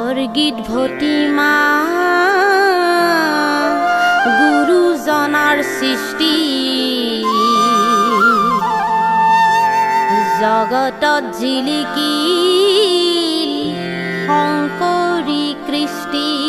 বৰগীত ভতিমা গুৰুজনাৰ সৃষ্টি। জগতত জিলিকি শংকৰী কৃষ্টি।